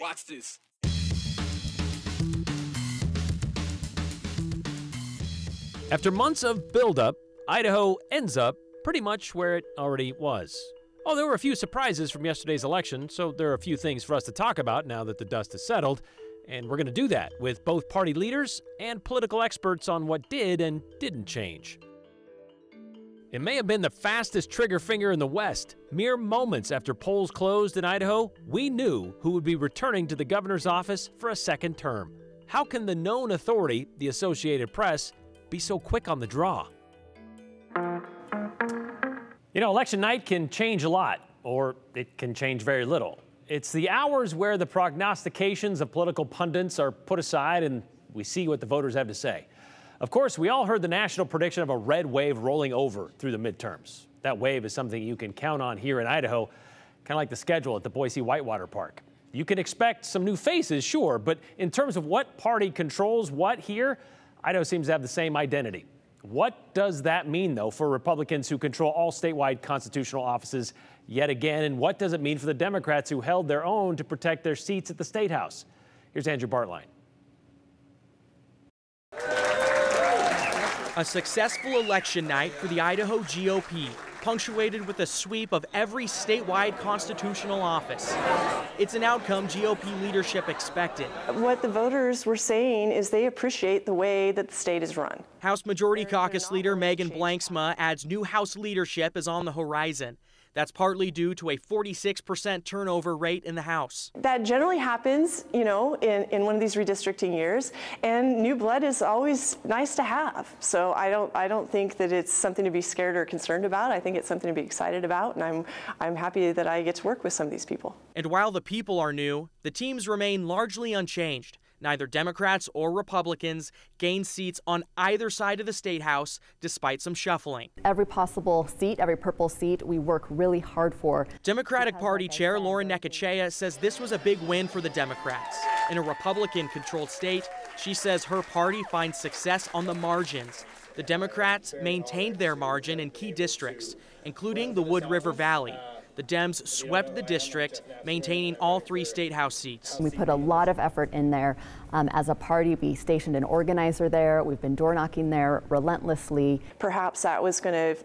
Watch this. After months of buildup, Idaho ends up pretty much where it already was. Oh, there were a few surprises from yesterday's election, so there are a few things for us to talk about now that the dust has settled. And we're going to do that with both party leaders and political experts on what did and didn't change. It may have been the fastest trigger finger in the West. Mere moments after polls closed in Idaho, we knew who would be returning to the governor's office for a second term. How can the known authority, the Associated Press, be so quick on the draw? You know, election night can change a lot, or it can change very little. It's the hours where the prognostications of political pundits are put aside and we see what the voters have to say. Of course, we all heard the national prediction of a red wave rolling over through the midterms. That wave is something you can count on here in Idaho, kind of like the schedule at the Boise Whitewater Park. You can expect some new faces, sure, but in terms of what party controls what here, Idaho seems to have the same identity. What does that mean, though, for Republicans who control all statewide constitutional offices yet again? And what does it mean for the Democrats who held their own to protect their seats at the State House? Here's Andrew Baertlein. A successful election night for the Idaho GOP, punctuated with a sweep of every statewide constitutional office. It's an outcome GOP leadership expected. What the voters were saying is they appreciate the way that the state is run. House Majority Caucus leader Megan Blanksma adds new House leadership is on the horizon. That's partly due to a 46% turnover rate in the House. That generally happens, you know, in, in one of these redistricting years, and new blood is always nice to have. So I don't I don't think that it's something to be scared or concerned about. I think it's something to be excited about, and I'm I'm happy that I get to work with some of these people. And while the people are new, the teams remain largely unchanged. Neither Democrats or Republicans gained seats on either side of the state house despite some shuffling. Every possible seat, every purple seat, we work really hard for. Democratic Party Chair Lauren Necochea says this was a big win for the Democrats. In a Republican controlled state, she says her party finds success on the margins. The Democrats maintained their margin in key districts, including the Wood River Valley. The Dems swept the district, maintaining all three state house seats. We put a lot of effort in there. Um, as a party, we stationed an organizer there. We've been door knocking there relentlessly. Perhaps that was going to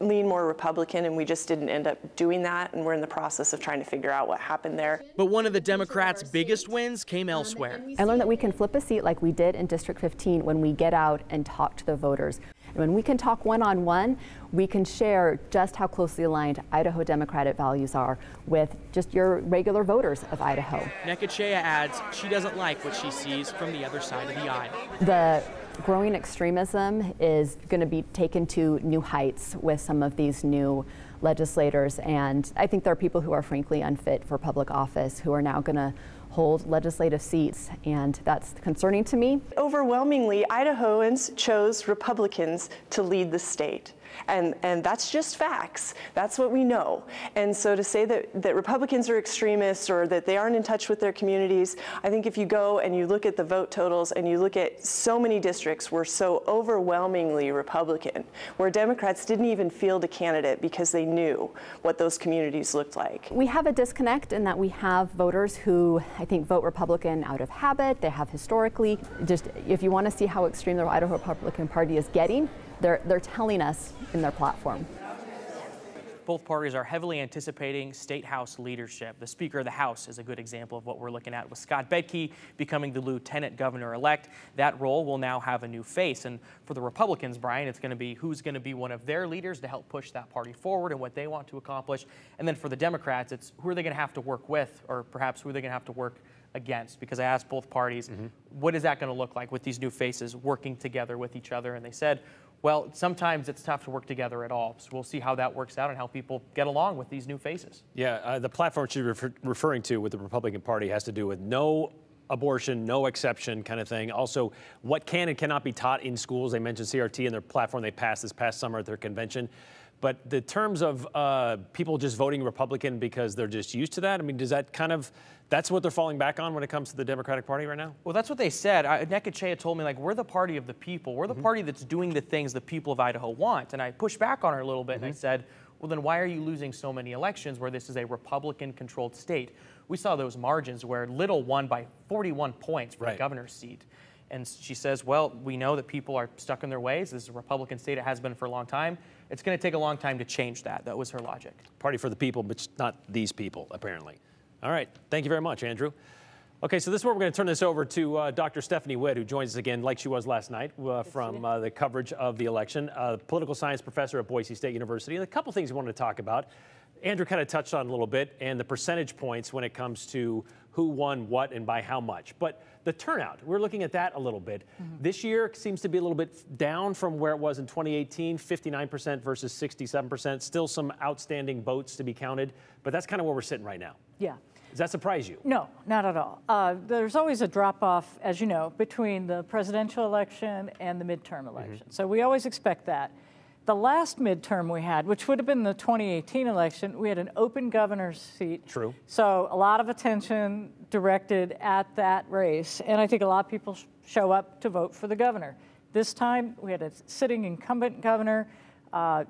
lean more Republican, and we just didn't end up doing that. And we're in the process of trying to figure out what happened there. But one of the Democrats' biggest wins came elsewhere. I learned that we can flip a seat like we did in District 15 when we get out and talk to the voters. And when we can talk one on one, we can share just how closely aligned Idaho Democratic values are with just your regular voters of Idaho. Necochea adds she doesn't like what she sees from the other side of the aisle. The growing extremism is going to be taken to new heights with some of these new legislators. And I think there are people who are frankly unfit for public office who are now going to hold legislative seats, and that's concerning to me. Overwhelmingly, Idahoans chose Republicans to lead the state. And, and that's just facts. That's what we know. And so to say that, that Republicans are extremists or that they aren't in touch with their communities, I think if you go and you look at the vote totals and you look at so many districts were so overwhelmingly Republican, where Democrats didn't even field a candidate because they knew what those communities looked like. We have a disconnect in that we have voters who I think vote Republican out of habit. They have historically. Just if you want to see how extreme the Idaho Republican Party is getting, they're, they're telling us in their platform. Both parties are heavily anticipating state house leadership. The Speaker of the House is a good example of what we're looking at with Scott Bedke becoming the lieutenant governor elect. That role will now have a new face. And for the Republicans, Brian, it's going to be who's going to be one of their leaders to help push that party forward and what they want to accomplish. And then for the Democrats, it's who are they going to have to work with, or perhaps who are they going to have to work against because I asked both parties, mm -hmm. what is that going to look like with these new faces working together with each other? And they said, well, sometimes it's tough to work together at all. So we'll see how that works out and how people get along with these new faces. Yeah, uh, the platform she's refer referring to with the Republican Party has to do with no abortion, no exception kind of thing. Also, what can and cannot be taught in schools. They mentioned CRT in their platform they passed this past summer at their convention. But the terms of uh, people just voting Republican because they're just used to that, I mean, does that kind of, that's what they're falling back on when it comes to the Democratic Party right now? Well, that's what they said. I, Necochea told me, like, we're the party of the people. We're the mm -hmm. party that's doing the things the people of Idaho want. And I pushed back on her a little bit mm -hmm. and I mm-hmm. said, well, then why are you losing so many elections where this is a Republican controlled state? We saw those margins where Little won by 41 points for Right. the governor's seat. And she says, well, we know that people are stuck in their ways. This is a Republican state. It has been for a long time. It's going to take a long time to change that. That was her logic. Party for the people, but not these people, apparently. All right. Thank you very much, Andrew. Okay, so this is where we're going to turn this over to uh, Dr. Stephanie Witt, who joins us again, like she was last night, uh, from uh, the coverage of the election. Uh, political science professor at Boise State University. And a couple things we wanted to talk about. Andrew kind of touched on a little bit, and the percentage points when it comes to who won what and by how much. But the turnout, we're looking at that a little bit. This year seems to be a little bit down from where it was in 2018, 59% versus 67%. Still some outstanding votes to be counted, but that's kind of where we're sitting right now. Yeah. Does that surprise you? No, not at all. Uh, there's always a drop off, as you know, between the presidential election and the midterm election. So we always expect that. The last midterm we had, which would have been the 2018 election, we had an open governor's seat. True. So a lot of attention directed at that race. And I think a lot of people sh- show up to vote for the governor. This time we had a sitting incumbent governor. Uh,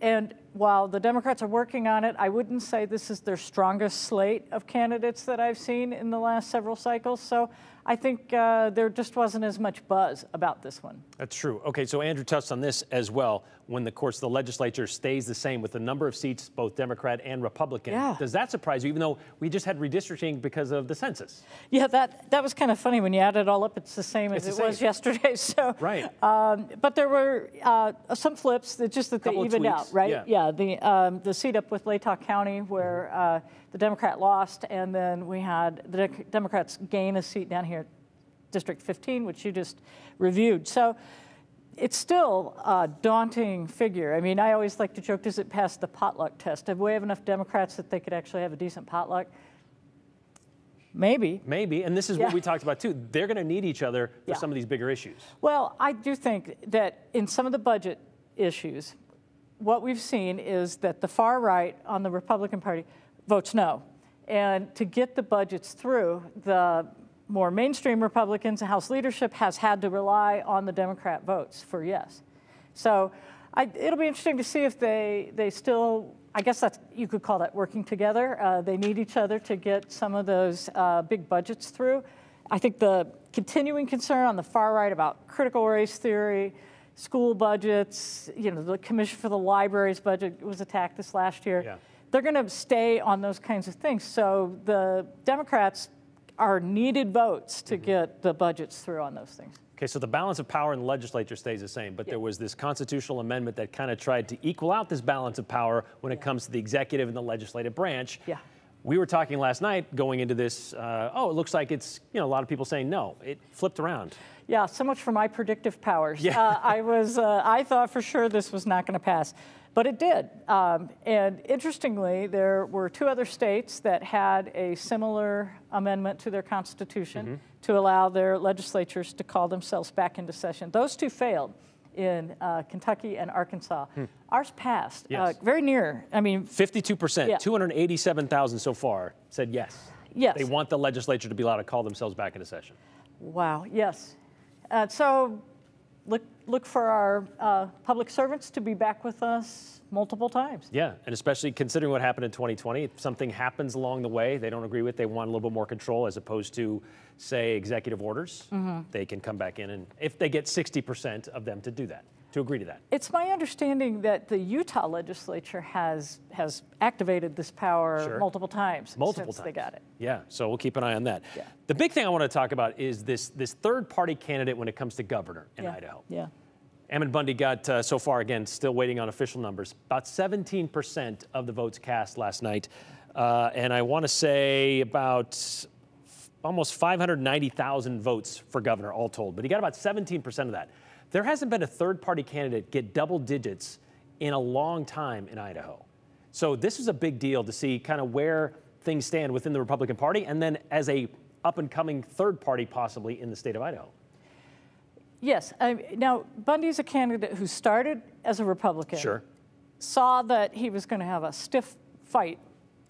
and while the Democrats are working on it, I wouldn't say this is their strongest slate of candidates that I've seen in the last several cycles. So I think uh, there just wasn't as much buzz about this one. That's true. Okay, so Andrew touched on this as well. When, of course, the legislature stays the same with the number of seats, both Democrat and Republican. Yeah. Does that surprise you, even though we just had redistricting because of the census? Yeah, that, that was kind of funny. When you add it all up, it's the same as It's it the was yesterday. So, Right. Um, but there were uh, some flips that just that they evened out, right? yeah. the um, the seat up with Latah County where uh, the Democrat lost, and then we had the Dec- Democrats gain a seat down here, District 15, which you just reviewed. So. It's still a daunting figure. I mean, I always like to joke, does it pass the potluck test? Do we have enough Democrats that they could actually have a decent potluck? Maybe. Maybe, and this is what we talked about too. They're going to need each other for Yeah. some of these bigger issues. Well, I do think that in some of the budget issues, what we've seen is that the far right on the Republican Party votes no. And to get the budgets through, the more mainstream Republicans and House leadership has had to rely on the Democrat votes for yes. So I, it'll be interesting to see if they, they still, I guess that's, you could call that working together. Uh, they need each other to get some of those uh, big budgets through. I think the continuing concern on the far right about critical race theory, school budgets, you know, the Commission for the Libraries budget was attacked this last year. Yeah. They're going to stay on those kinds of things. So the Democrats are needed votes to mm-hmm. get the budgets through on those things. Okay, so the balance of power in the legislature stays the same, but there was this constitutional amendment that kind of tried to equal out this balance of power when it comes to the executive and the legislative branch. Yeah. We were talking last night going into this. Uh, oh, it looks like it's you know a lot of people saying no. It flipped around. Yeah, so much for my predictive powers. Yeah. Uh, I was, uh, I thought for sure this was not going to pass, but it did. Um, and interestingly, there were two other states that had a similar amendment to their constitution Mm-hmm. to allow their legislatures to call themselves back into session. Those two failed in uh, Kentucky and Arkansas. Ours passed, uh, Hmm. Very near. I mean, 52%, Yeah. 287,000 so far said yes. Yes. They want the legislature to be allowed to call themselves back into session. Wow, yes. Uh, so look, look for our uh, public servants to be back with us multiple times. Yeah, and especially considering what happened in 2020, if something happens along the way they don't agree with, they want a little bit more control as opposed to, say, executive orders, Mm-hmm. they can come back in and if they get 60% of them to do that, to agree to that. It's my understanding that the Utah legislature has has activated this power Sure. multiple times Multiple since times. they got it. Yeah, so we'll keep an eye on that. Yeah. The big thing I want to talk about is this, this third party candidate when it comes to governor in yeah. Idaho. Yeah. Ammon Bundy got uh, so far, again, still waiting on official numbers, about 17% of the votes cast last night. Uh, and I want to say about almost 590,000 votes for governor, all told. But he got about 17% of that. There hasn't been a third party candidate get double digits in a long time in Idaho. So this is a big deal to see kind of where things stand within the Republican Party and then as a up and coming third party possibly in the state of Idaho. Yes. I, now Bundy's a candidate who started as a Republican. Sure. Saw that he was going to have a stiff fight,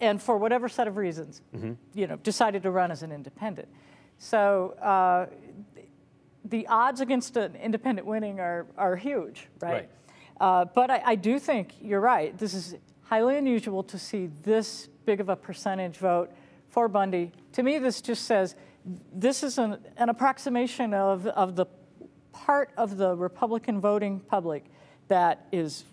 and for whatever set of reasons, Mm-hmm. you know, decided to run as an independent. So. Uh, the odds against an independent winning are, are huge, right? Right. Uh, but I, I do think you're right. This is highly unusual to see this big of a percentage vote for Bundy. To me, this just says this is an, an approximation of, of the part of the Republican voting public that is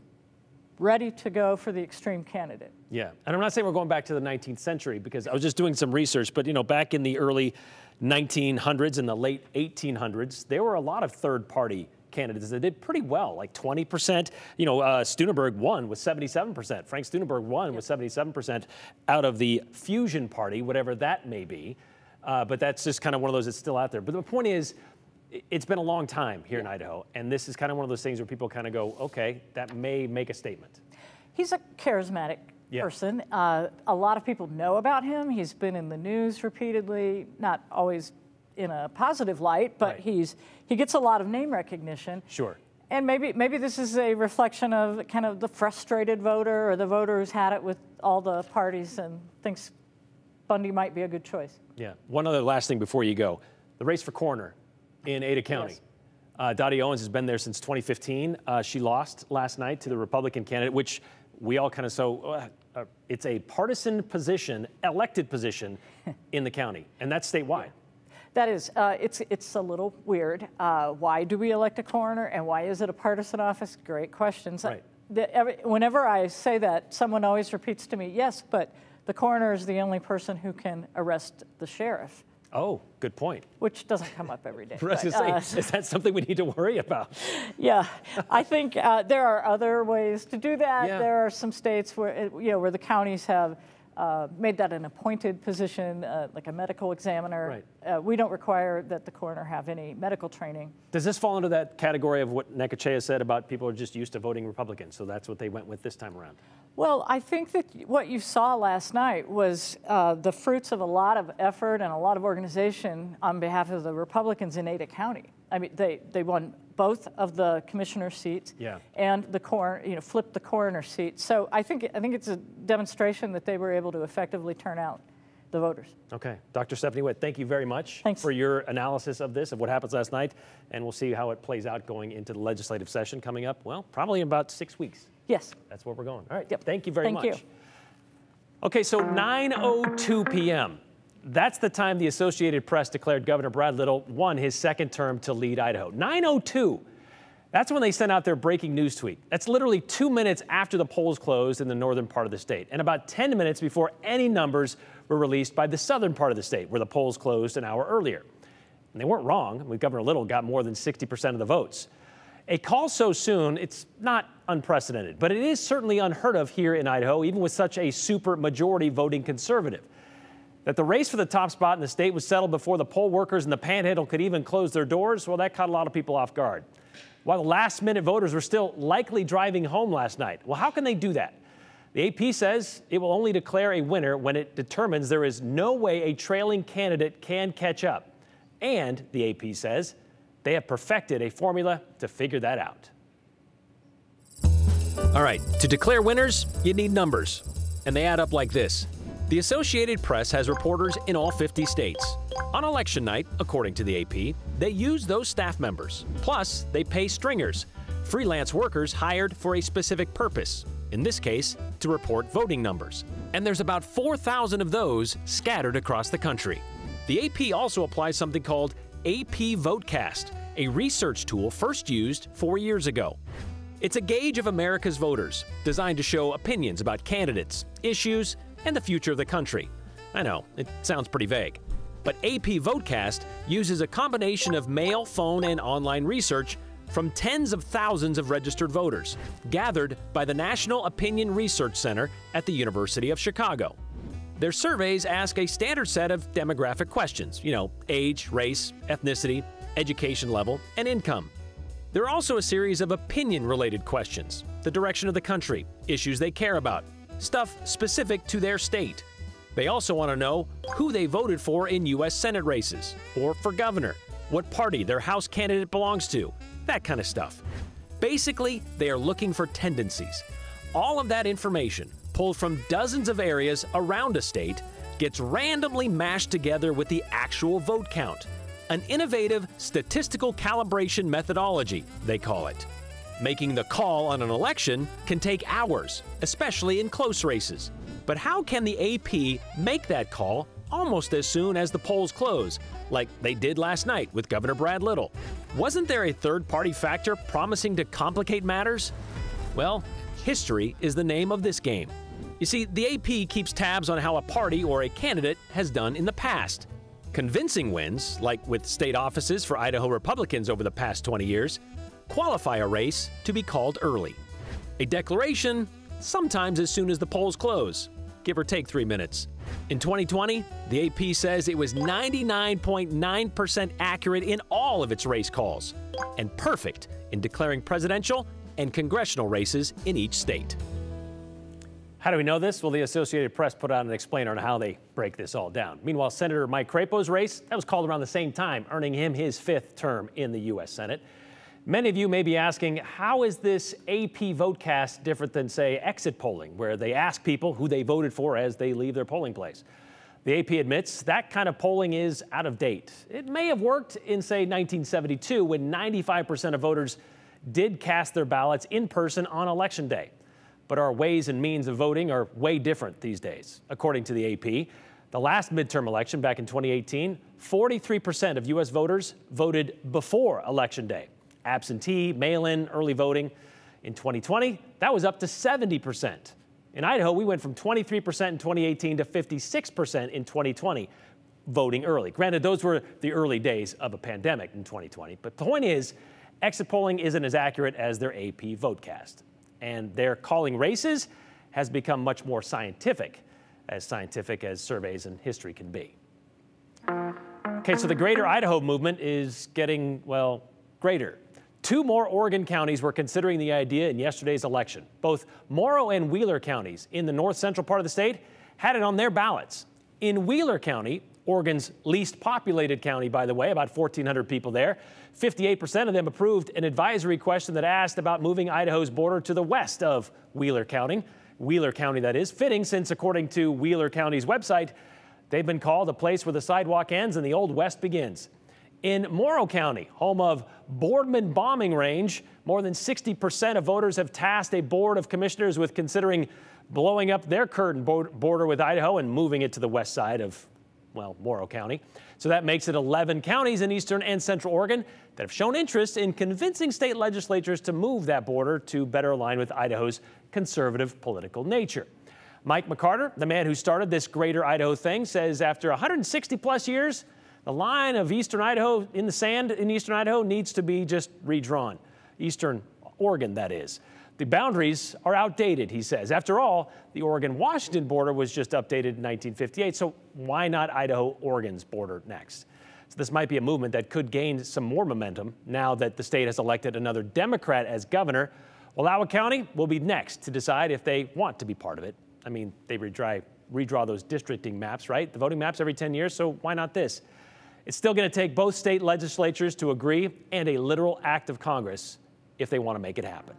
ready to go for the extreme candidate. Yeah, and I'm not saying we're going back to the 19th century because I was just doing some research, but you know, back in the early 1900s and the late 1800s, there were a lot of third party candidates that did pretty well, like 20%. You know, uh, won with 77%. Frank Steunenberg won with 77% out of the Fusion Party, whatever that may be. Uh, but that's just kind of one of those that's still out there. But the point is, it's been a long time here in Idaho, and this is kind of one of those things where people kind of go, okay, that may make a statement. He's a charismatic Yeah. person. Uh, a lot of people know about him. He's been in the news repeatedly, not always in a positive light, but Right. he's he gets a lot of name recognition. Sure. And maybe maybe this is a reflection of kind of the frustrated voter or the voter who's had it with all the parties and thinks Bundy might be a good choice. Yeah. One other last thing before you go the race for coroner in Ada County. Yes. Uh, Dottie Owens has been there since 2015. Uh, she lost last night to the Republican candidate, which we all kind of so uh, uh, it's a partisan position, elected position in the county, and that's statewide. That is, uh, it's it's a little weird. Uh, why do we elect a coroner, and why is it a partisan office? Great questions. Right. The- every- whenever I say that, someone always repeats to me, "Yes, but the coroner is the only person who can arrest the sheriff," Oh, good point. which doesn't come up every day. But, gonna uh, say, is that something we need to worry about? yeah, I think uh, there are other ways to do that. Yeah. There are some states where you know where the counties have uh, made that an appointed position, uh, like a medical examiner. Right. Uh, we don't require that the coroner have any medical training. Does this fall into that category of what Necochea said about people are just used to voting Republican, so that's what they went with this time around? Well, I think that what you saw last night was uh, the fruits of a lot of effort and a lot of organization on behalf of the Republicans in Ada County. I mean, they, they won both of the commissioner seats Yeah. and the cor- you know, flipped the coroner seat. So I think, I think it's a demonstration that they were able to effectively turn out the voters. Okay. Dr. Stephanie Witt, thank you very much Thanks. for your analysis of this, of what happens last night, and we'll see how it plays out going into the legislative session coming up, well, probably in about six weeks. Yes. That's where we're going. All right. Yep. Thank you very Thank much. you. Okay, so 9:02 p.m. That's the time the Associated Press declared Governor Brad Little won his second term to lead Idaho. 9:02. That's when they sent out their breaking news tweet. That's literally two minutes after the polls closed in the northern part of the state, and about 10 minutes before any numbers were released by the southern part of the state, where the polls closed an hour earlier. And they weren't wrong. I mean, Governor Little got more than 60% of the votes. A call so soon, it's not unprecedented, but it is certainly unheard of here in Idaho, even with such a super majority voting conservative. That the race for the top spot in the state was settled before the poll workers in the panhandle could even close their doors, well, that caught a lot of people off guard. While the last minute voters were still likely driving home last night. Well, how can they do that? The AP says it will only declare a winner when it determines there is no way a trailing candidate can catch up. And the AP says they have perfected a formula to figure that out. All right, to declare winners, you need numbers. And they add up like this The Associated Press has reporters in all 50 states. On election night, according to the AP, they use those staff members. Plus, they pay stringers, freelance workers hired for a specific purpose, in this case, to report voting numbers. And there's about 4,000 of those scattered across the country. The AP also applies something called AP Votecast, a research tool first used four years ago. It's a gauge of America's voters, designed to show opinions about candidates, issues, and the future of the country. I know, it sounds pretty vague. But AP Votecast uses a combination of mail, phone, and online research from tens of thousands of registered voters, gathered by the National Opinion Research Center at the University of Chicago. Their surveys ask a standard set of demographic questions, you know, age, race, ethnicity, education level, and income. There are also a series of opinion related questions the direction of the country, issues they care about, stuff specific to their state. They also want to know who they voted for in U.S. Senate races, or for governor, what party their House candidate belongs to, that kind of stuff. Basically, they are looking for tendencies. All of that information, pulled from dozens of areas around a state, gets randomly mashed together with the actual vote count. An innovative statistical calibration methodology, they call it. Making the call on an election can take hours, especially in close races. But how can the AP make that call almost as soon as the polls close, like they did last night with Governor Brad Little? Wasn't there a third party factor promising to complicate matters? Well, history is the name of this game. You see, the AP keeps tabs on how a party or a candidate has done in the past. Convincing wins, like with state offices for Idaho Republicans over the past 20 years, qualify a race to be called early. A declaration, sometimes as soon as the polls close, give or take three minutes. In 2020, the AP says it was 99.9% accurate in all of its race calls and perfect in declaring presidential and congressional races in each state. How do we know this? Well, the Associated Press put out an explainer on how they break this all down. Meanwhile, Senator Mike Crapo's race, that was called around the same time, earning him his fifth term in the U.S. Senate. Many of you may be asking, how is this AP VoteCast different than, say, exit polling, where they ask people who they voted for as they leave their polling place? The AP admits that kind of polling is out of date. It may have worked in, say, 1972 when 95% of voters did cast their ballots in person on election day. But our ways and means of voting are way different these days. According to the AP, the last midterm election back in 2018, 43% of U.S. voters voted before Election Day. Absentee, mail in, early voting. In 2020, that was up to 70%. In Idaho, we went from 23% in 2018 to 56% in 2020 voting early. Granted, those were the early days of a pandemic in 2020. But the point is, exit polling isn't as accurate as their AP VoteCast and their calling races has become much more scientific, as scientific as surveys and history can be. Okay, so the greater Idaho movement is getting, well, greater. Two more Oregon counties were considering the idea in yesterday's election. Both Morrow and Wheeler counties in the north central part of the state had it on their ballots. In Wheeler County, Oregon's least populated county, by the way, about 1,400 people there. 58% of them approved an advisory question that asked about moving Idaho's border to the west of Wheeler County. Wheeler County, that is, fitting since, according to Wheeler County's website, they've been called a place where the sidewalk ends and the Old West begins. In Morrow County, home of Boardman Bombing Range, more than 60% of voters have tasked a board of commissioners with considering blowing up their current border with Idaho and moving it to the west side of well, Morrow County. So that makes it 11 counties in eastern and central Oregon that have shown interest in convincing state legislatures to move that border to better align with Idaho's conservative political nature. Mike McCarter, the man who started this greater Idaho thing, says after 160 plus years, the line of eastern Idaho in the sand in eastern Idaho needs to be just redrawn. Eastern Oregon, that is. The boundaries are outdated, he says. After all, the Oregon Washington border was just updated in 1958, so why not Idaho Oregon's border next? So this might be a movement that could gain some more momentum now that the state has elected another Democrat as governor. Wallowa County will be next to decide if they want to be part of it. I mean, they redraw, redraw those districting maps, right? The voting maps every 10 years, so why not this? It's still going to take both state legislatures to agree and a literal act of Congress if they want to make it happen.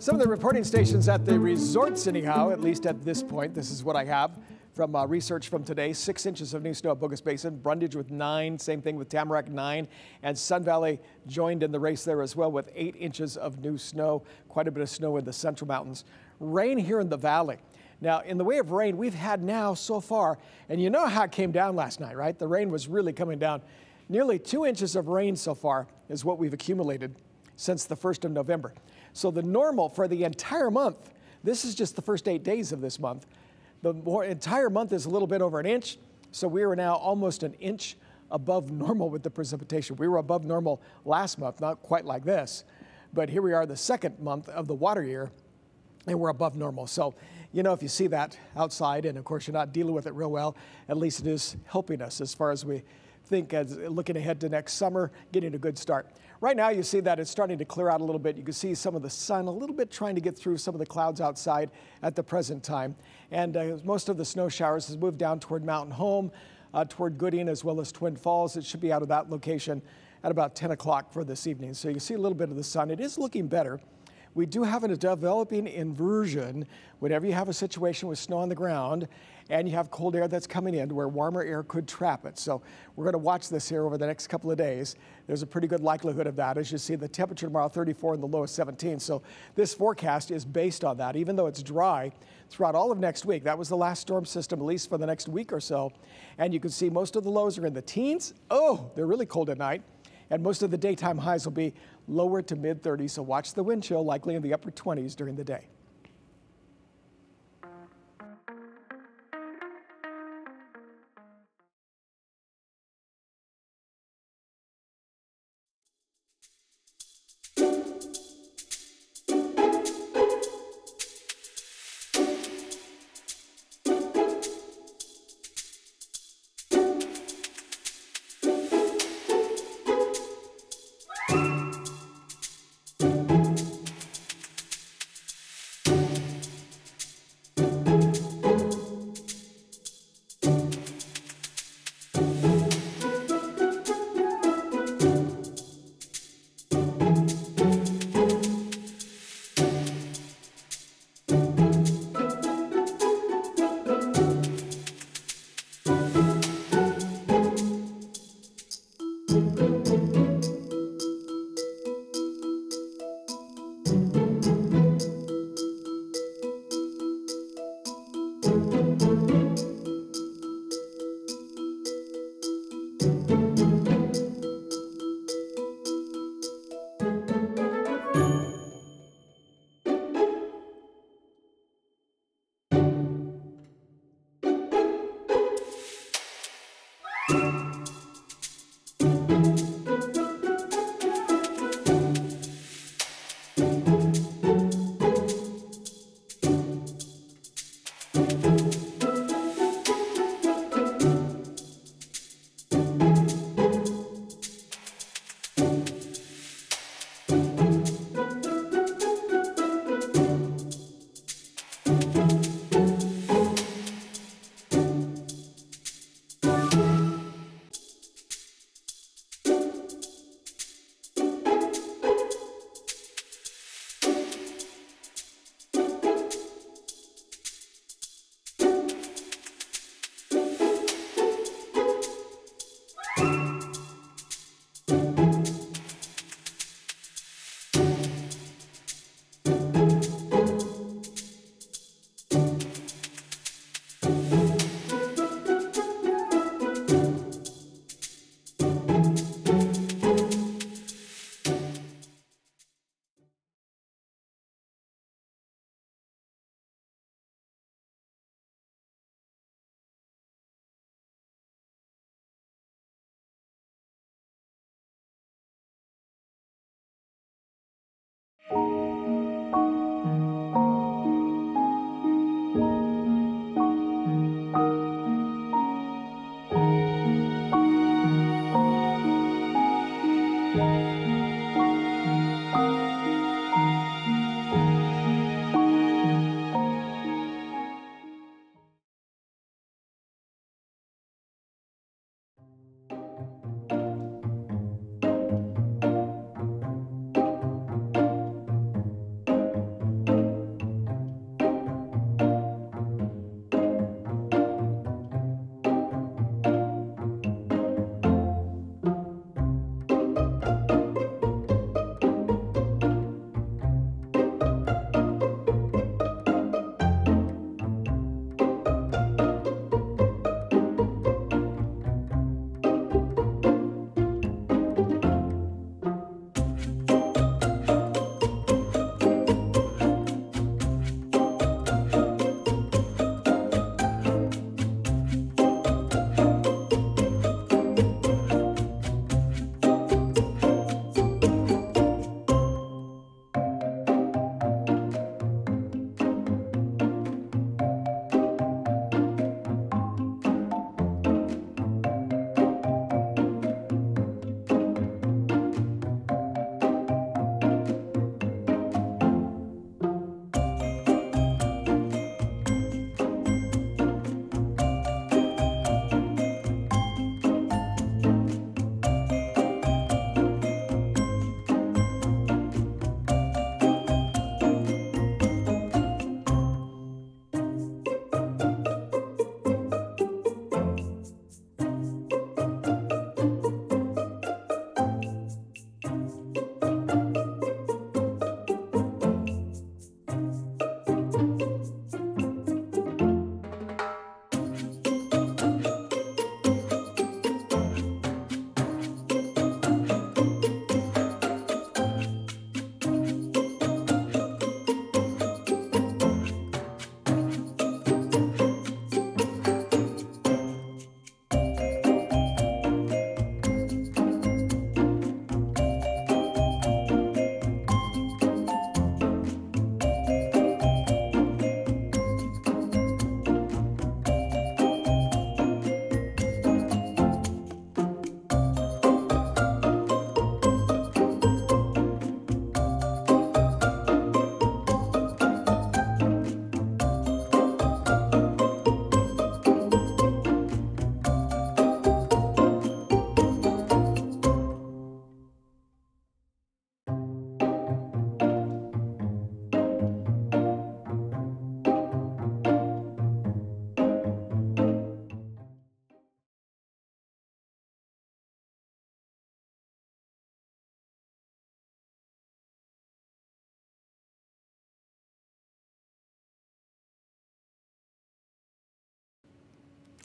Some of the reporting stations at the resorts, anyhow, at least at this point, this is what I have from uh, research from today. Six inches of new snow at Bogus Basin, Brundage with nine, same thing with Tamarack, nine, and Sun Valley joined in the race there as well with eight inches of new snow. Quite a bit of snow in the central mountains. Rain here in the valley. Now, in the way of rain, we've had now so far, and you know how it came down last night, right? The rain was really coming down. Nearly two inches of rain so far is what we've accumulated since the 1st of November. So the normal for the entire month, this is just the first eight days of this month, the entire month is a little bit over an inch. So we are now almost an inch above normal with the precipitation. We were above normal last month, not quite like this, but here we are the second month of the water year and we're above normal. So, you know, if you see that outside and of course you're not dealing with it real well, at least it is helping us as far as we think as looking ahead to next summer, getting a good start. Right now, you see that it's starting to clear out a little bit. You can see some of the sun a little bit trying to get through some of the clouds outside at the present time. And uh, most of the snow showers has moved down toward Mountain Home, uh, toward Gooding, as well as Twin Falls. It should be out of that location at about 10 o'clock for this evening. So you see a little bit of the sun. It is looking better. We do have a developing inversion whenever you have a situation with snow on the ground and you have cold air that's coming in where warmer air could trap it. So we're going to watch this here over the next couple of days. There's a pretty good likelihood of that. As you see, the temperature tomorrow 34 and the low is 17. So this forecast is based on that, even though it's dry throughout all of next week. That was the last storm system, at least for the next week or so. And you can see most of the lows are in the teens. Oh, they're really cold at night. And most of the daytime highs will be lower to mid 30s. So watch the wind chill, likely in the upper 20s during the day.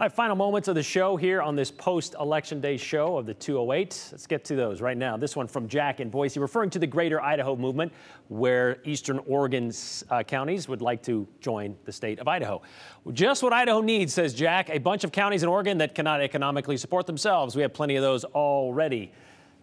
All right, final moments of the show here on this post-election day show of the 208. Let's get to those right now. This one from Jack in Boise, referring to the Greater Idaho movement, where eastern Oregon's uh, counties would like to join the state of Idaho. Just what Idaho needs, says Jack, a bunch of counties in Oregon that cannot economically support themselves. We have plenty of those already.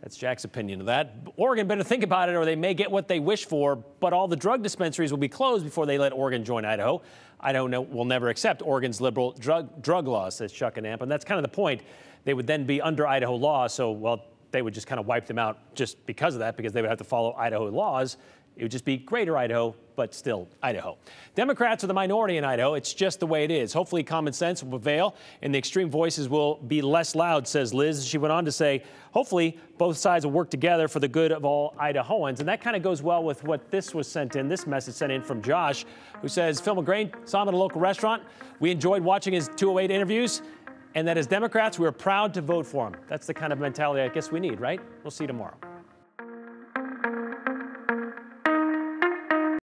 That's Jack's opinion of that. Oregon better think about it or they may get what they wish for, but all the drug dispensaries will be closed before they let Oregon join Idaho. Idaho will never accept Oregon's liberal drug, drug laws, says Chuck and Amp. And that's kind of the point. They would then be under Idaho law, so, well, they would just kind of wipe them out just because of that, because they would have to follow Idaho laws. It would just be greater Idaho, but still Idaho. Democrats are the minority in Idaho. It's just the way it is. Hopefully, common sense will prevail and the extreme voices will be less loud, says Liz. She went on to say, hopefully, both sides will work together for the good of all Idahoans. And that kind of goes well with what this was sent in, this message sent in from Josh, who says, Phil McGrane saw him at a local restaurant. We enjoyed watching his 208 interviews. And that as Democrats, we are proud to vote for him. That's the kind of mentality I guess we need, right? We'll see you tomorrow.